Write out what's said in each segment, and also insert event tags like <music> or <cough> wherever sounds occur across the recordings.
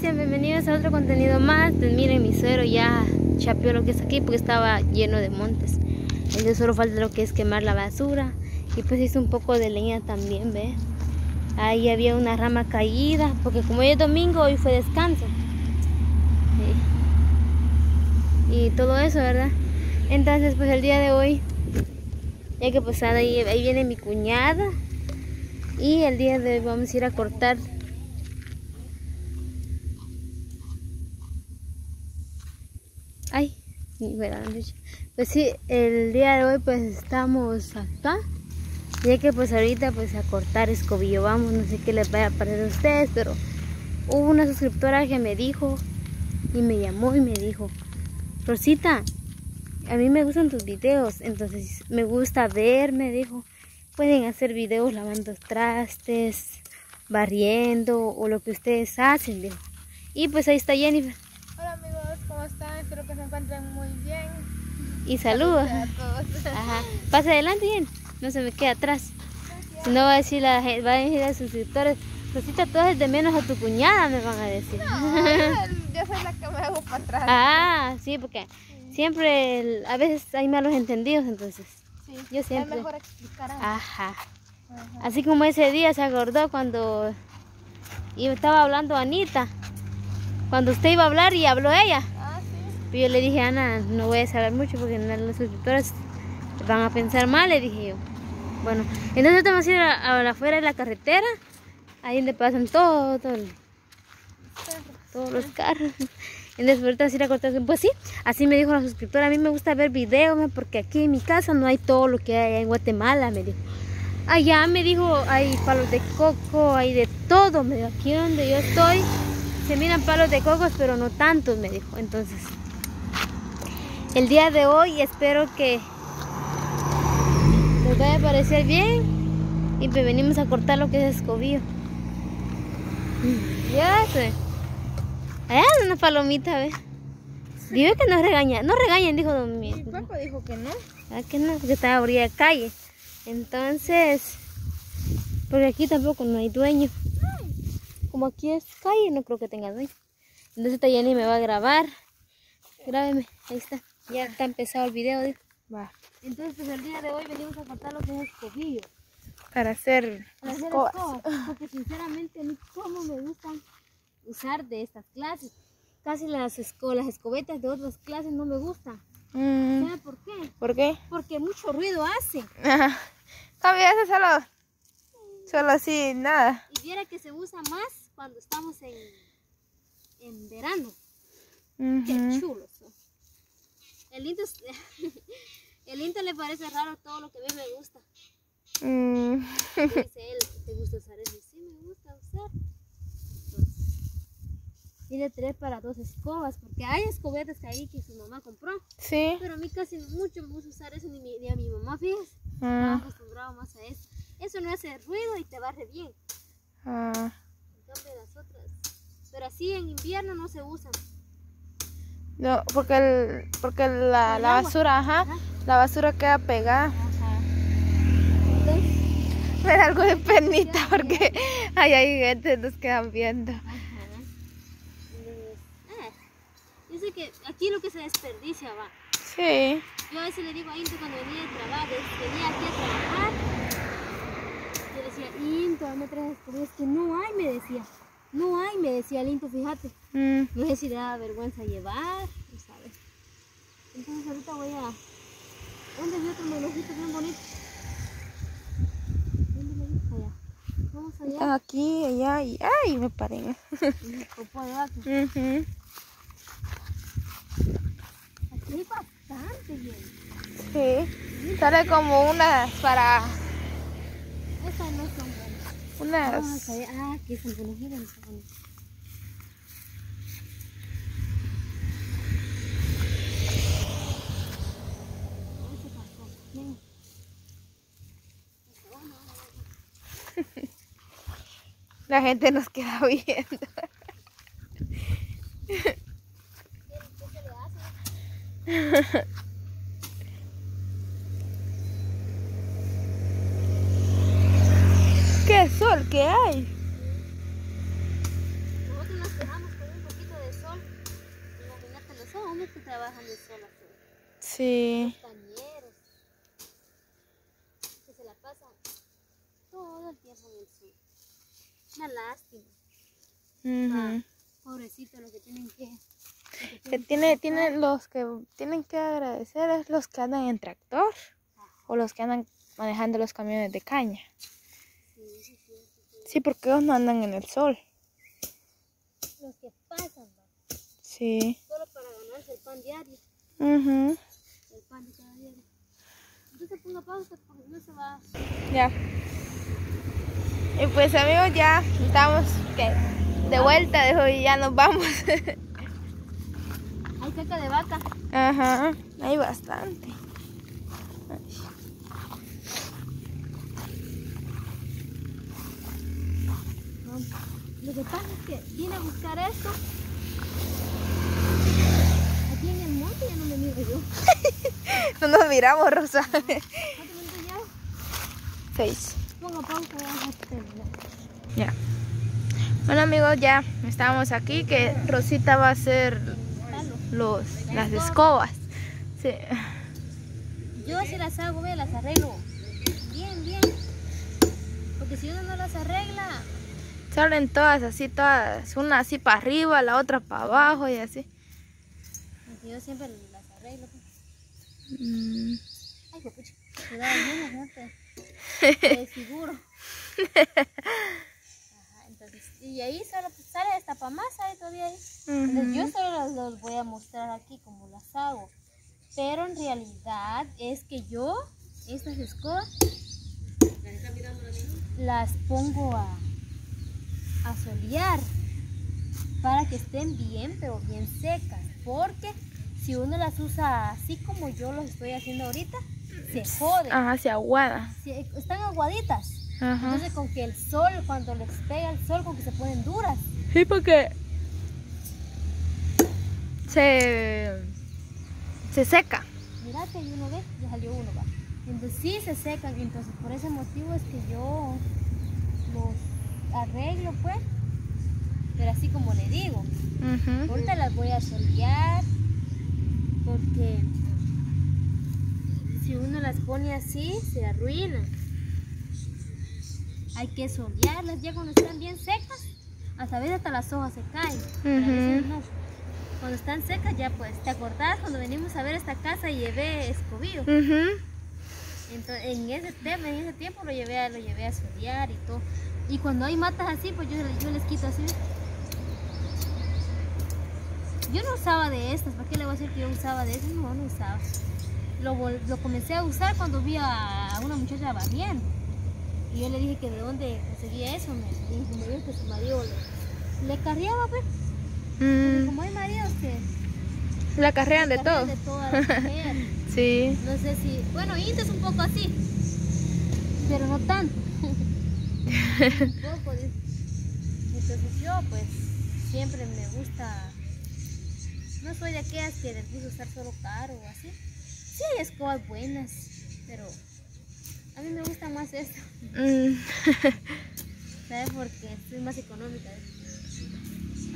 bienvenidos a otro contenido más. Pues miren, mi suero ya chapeó lo que es aquí porque estaba lleno de montes. Entonces solo falta lo que es quemar la basura. Y pues hizo un poco de leña también, ¿ve? Ahí había una rama caída, porque como hoy es domingo, hoy fue descanso. Y todo eso, ¿verdad? Entonces pues el día de hoy, ya que pues ahí viene mi cuñada. Y el día de hoy vamos a ir a cortar Ay, pues sí, el día de hoy pues estamos acá. Ya que pues ahorita pues a cortar escobillo vamos, no sé qué les vaya a parecer a ustedes, pero hubo una suscriptora que me dijo y me llamó y me dijo, Rosita, a mí me gustan tus videos, entonces me gusta ver, me dijo, pueden hacer videos lavando trastes, barriendo o lo que ustedes hacen, dijo. Y pues ahí está Jennifer. ¿Cómo están? Espero que se encuentren muy bien. Y saludos. a todos. <laughs> Ajá. Pasa adelante bien. No se me quede atrás. Si no va a decir la va a decir a sus suscriptores, Rosita, todas de menos a tu cuñada me van a decir. <laughs> yo soy la que me hago para atrás. Ah, sí, porque siempre a veces hay malos entendidos, entonces. Sí, yo siempre. Es mejor explicar Ajá. Ajá. Así como ese día se acordó cuando y estaba hablando Anita. Cuando usted iba a hablar y habló ella. Pero yo le dije, Ana, no voy a saber mucho porque los suscriptores van a pensar mal, le dije yo. Bueno, entonces vamos a ir a, la afuera de la carretera, ahí donde pasan todo, todos los carros. Entonces ahorita vas a ir a cortar. Pues sí, así me dijo la suscriptora, a mí me gusta ver videos porque aquí en mi casa no hay todo lo que hay en Guatemala, me dijo. Allá me dijo, hay palos de coco, hay de todo, me dijo, aquí donde yo estoy se miran palos de cocos, pero no tantos, me dijo. Entonces, el día de hoy espero que nos vaya a parecer bien y pues venimos a cortar lo que es escobillo. Ya sé. Allá una palomita, ¿ves? Digo que no regañan, no regañan, dijo Don Mi papá dijo que no. Ah, que no, porque está a orilla de calle. Entonces, porque aquí tampoco no hay dueño. Como aquí es calle, no creo que tenga dueño. Entonces Tayani me va a grabar. Grábeme, ahí está. Ya está empezado el video, Va. Entonces, pues el día de hoy venimos a cortar lo que es escobillo. Para hacer, Para hacer escobas. Porque sinceramente a mí como me gustan usar de estas clases. Casi las, las escobetas de otras clases no me gustan. Mm. ¿Sabe por qué? ¿Por qué? Porque mucho ruido hace. Cambia ese solo, solo así, nada. Y viera que se usa más cuando estamos en, en verano. Qué chulos el Into, <laughs> el Into le parece raro todo lo que a mí me gusta. Mm. Dice <laughs> él, ¿te gusta usar eso? Sí, me gusta usar. tiene tres para dos escobas, porque hay escobetas que ahí que su mamá compró. Sí. Pero a mí casi mucho me gusta usar eso, ni, ni a mi mamá, fíjese. Ah. Me acostumbrado más a eso. Eso no hace ruido y te barre bien. Ah. En cambio las otras. Pero así en invierno no se usan. No, porque el, porque la, la basura, ajá, la basura queda pegada. Ajá. Me da <laughs> algo de penita porque ahí hay gente que nos quedan viendo. Ajá. Eh, yo sé que aquí lo que se desperdicia va. Sí. Yo a veces le digo a Into cuando venía a trabajar, venía aquí a trabajar, yo decía, Into, me traes es que no hay, me decía. No hay, me decía Linto, fíjate. Mm. No sé si le da vergüenza llevar, no sabes. Entonces ahorita voy a... ¿Dónde hay otro melojito bien bonito? ¿Dónde me dijo allá? Vamos allá. Están aquí, allá y... ¡Ay! Me paré. Popo de vaca. Uh Aquí hay bastante bien. Sí. Sale como unas para... Estas no son unas... Ah, aquí están buenas, La gente nos queda <laughs> viendo. ¿Qué sol que hay? Nosotros nos quedamos con es que trabajan de sol a sol. Sí. Los cañeros. Que se la pasan todo el tiempo en el sol. Una lástima. Ujú. Pobrecito, lo que tienen que. que tiene, tiene los que tienen que agradecer es los que andan en tractor o los que andan manejando los camiones de caña. Sí, sí, sí, sí, porque ellos no andan en el sol. Los que pasan, va, Sí. solo para ganarse el pan diario. Ujú. El pan de cada día. Entonces ponga pausa porque no se va. Ya. Y pues amigos, ya estamos ¿qué? de vuelta, dejo y ya nos vamos. <laughs> Hay caca de vaca. Ajá, hay bastante. Lo que pasa es que vine a buscar esto. Aquí en el monte ya no me miro yo. <laughs> No nos miramos, Rosa. ¿Cuántos minutos? Seis. Ya. Bueno amigos, ya estamos aquí que Rosita va a hacer los, las escobas. Sí. Yo si las hago, ve, las arreglo. Bien, bien. Porque si uno no las arregla, Salen todas así, todas, una así para arriba, la otra para abajo y así. porque yo siempre las arreglo. pues. Mm, Ay. Cuidado, te <laughs> desfiguro. Ajá, entonces, y ahí solo pues, sale esta pamasa ahí todavía ahí. Entonces, yo solo los, los voy a mostrar aquí como las hago. Pero en realidad es que yo estas escobas las pongo a, a solear para que estén bien, pero bien secas. Porque si uno las usa así como yo los estoy haciendo ahorita, se jode. Ajá, se aguada. Están aguaditas. Ajá. Entonces con que el sol, cuando les pega el sol, con que se ponen duras. Sí, porque se, se seca. Mira que hay uno, ve, ya salió uno, va. Entonces sí se secan, entonces por ese motivo es que yo los arreglo, pues. Pero así como le digo, ahorita las voy a solear, porque si uno las pone así, se arruinan. Hay que solearlas ya cuando están bien secas, hasta a veces hasta las hojas se caen. Ujú. no. Cuando están secas ya pues, ¿te acordás cuando venimos a ver esta casa y llevé escobillo? Entonces, en ese tema, en ese tiempo lo llevé, a, lo llevé a solear y todo. Y cuando hay matas así, pues yo, yo les quito así. Yo no usaba de estas, ¿para qué le voy a decir que yo usaba de estas? No, no usaba. Lo, lo comencé a usar cuando vi a, una muchacha barriendo. Y yo le dije que de dónde conseguía eso. Me, dijo, me dijo que su marido le, le carriaba, pues. Mm, como hay maridos que La carrean de todo. de todas las mujeres. <laughs> Sí. No sé si, bueno, Inta es un poco así, pero no tanto. <laughs> un poco, dice. Entonces yo pues siempre me gusta, no soy de aquellas que les gusta usar solo caro o así. Sí hay escobas buenas, pero a mí me gusta más esta, Mm, <laughs> ¿sabes? Porque es más económica.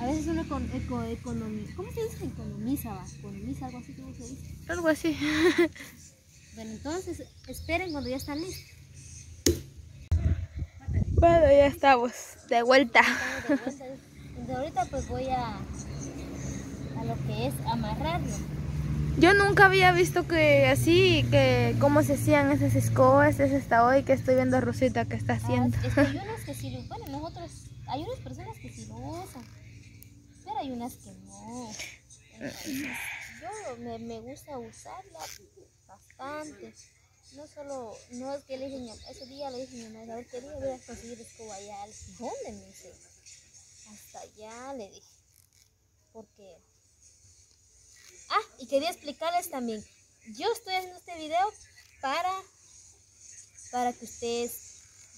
A veces uno eco, eco, economi- ¿cómo se dice? Economiza, va, economiza, algo así, ¿cómo se dice? Algo así. <laughs> Bueno, entonces esperen cuando ya están listos. Bueno, ya estamos de vuelta. Estamos de vuelta. Entonces ahorita pues voy a, a lo que es amarrarlo. Yo nunca había visto que así, que cómo se hacían esas escobas. Es hasta hoy que estoy viendo a Rosita que está haciendo. Ah, es que hay <laughs> unos que sí lo, bueno, nosotros, hay unas personas que sí lo usan, pero hay unas que no. Entonces, yo me, me gusta usarla bastante. No solo, no es que le dije, ese día le dije a mi mamá, qué día voy a conseguir escoba allá. ¿Dónde? Me dice, hasta allá le dije. Porque Ah, y quería explicarles también. Yo estoy haciendo este video para, para que ustedes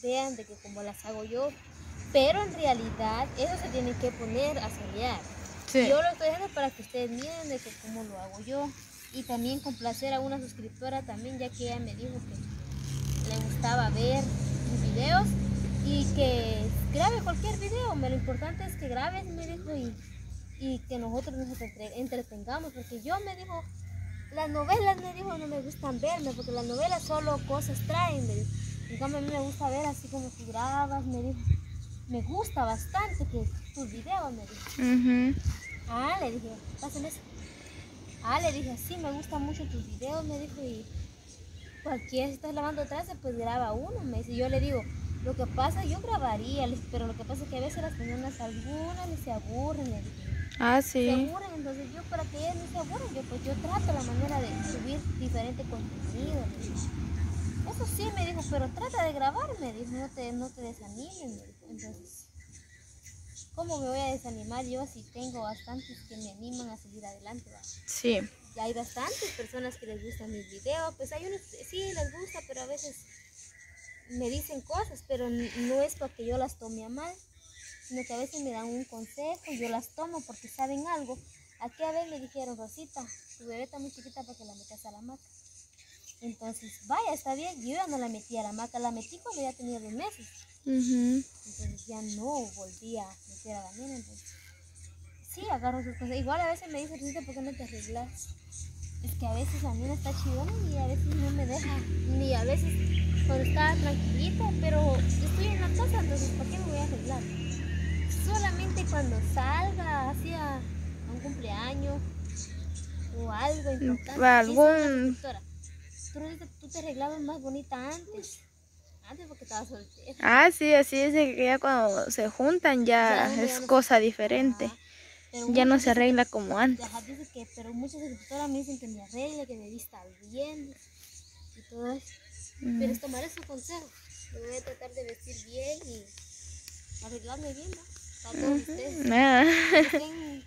vean de que como las hago yo. Pero en realidad eso se tiene que poner a solear. Sí. Yo lo estoy haciendo para que ustedes miren de que cómo lo hago yo. Y también complacer a una suscriptora también, ya que ella me dijo que le gustaba ver mis videos y que grabe cualquier video. Me- Lo importante es que grabes, me dijo, y, y que nosotros nos entre- entretengamos, porque yo me dijo, las novelas me dijo no me gustan verme, porque las novelas solo cosas traen, me dijo. En cambio a mí me gusta ver así como tú grabas, me dijo, me gusta bastante que tus videos, me dijo. Ah, le dije, pásame eso. Ah, le dije, sí, me gustan mucho tus videos, me dijo, y cualquiera, si estás lavando trastes, pues graba uno, me dice. Yo le digo, lo que pasa, yo grabaría, pero lo que pasa es que a veces las personas, algunas les se aburren, le dije. Ah, sí. aburren, entonces yo para que ellas no se aburran, yo pues yo trato la manera de subir diferente contenido. Eso sí, me dijo, pero trata de grabar, me dijo, no te, no te desanimes, me dijo. Entonces, ¿cómo me voy a desanimar yo si tengo bastantes que me animan a seguir adelante? va? Sí. Y hay bastantes personas que les gustan mis videos, pues hay unos que sí les gusta, pero a veces me dicen cosas, pero no es porque yo las tome a mal, sino que a veces me dan un consejo y yo las tomo porque saben algo. Aquí a ver me dijeron, Rosita, tu bebé está muy chiquita para que la metas a la maca. Entonces, vaya, está bien, yo ya no la metí a la maca, la metí cuando ya tenía dos meses. Entonces ya no volví a meter a la nena. Entonces, sí, agarro sus cosas. Igual a veces me dice, Rosita, ¿por qué no te arreglas? Es que a veces la nena está chidona y a veces no me deja. Ni a veces cuando está tranquilita, pero estoy en la casa, entonces ¿para qué me voy a arreglar? Solamente cuando salga hacia un cumpleaños o algo importante. Algún-. Tú, te arreglabas más bonita antes. Antes porque estaba soltera. Ah, sí, así es que ya cuando se juntan ya Ya, es cosa diferente. Pero Ya no se arregla como antes. Ajá, dice que, pero muchas escritoras me dicen que me arregle, que me vista bien y todo eso. Pero es tomar su consejo. Me voy a tratar de vestir bien y arreglarme bien, ¿no? Para todos ustedes. Ah, ¿no? <laughs>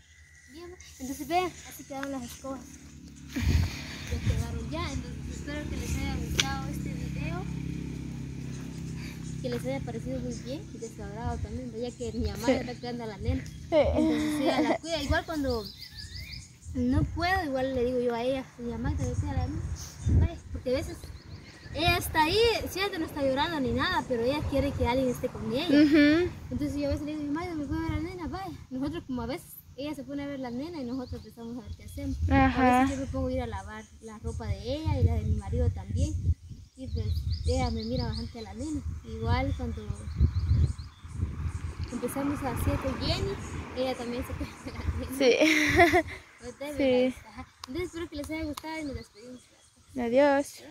Entonces vean, así quedaron las escobas. Ya quedaron ya, entonces espero que les haya gustado este video. Que les haya parecido muy bien y de su agrado también, ya que mi mamá está cuidando a la nena. Entonces ella la <laughs> cuida. Igual cuando no puedo, igual le digo yo a ella, mi mamá te cuida a la. Vaya, Porque a veces ella está ahí, cierto, no está llorando ni nada, pero ella quiere que alguien esté con ella. Entonces yo a veces le digo, mamá, me puedo ver a la nena, vaya. Nosotros como a veces ella se pone a ver la nena y nosotros empezamos a ver qué hacemos. A Ajá. veces yo me pongo a ir a lavar la ropa de ella y la de mi marido también. Y pues ella me mira bastante a la nena. Igual cuando empezamos a hacer con Jenny, ella también se <laughs> queda con la nena. Sí. <laughs> Sí. Entonces espero que les haya gustado y nos despedimos. Adiós.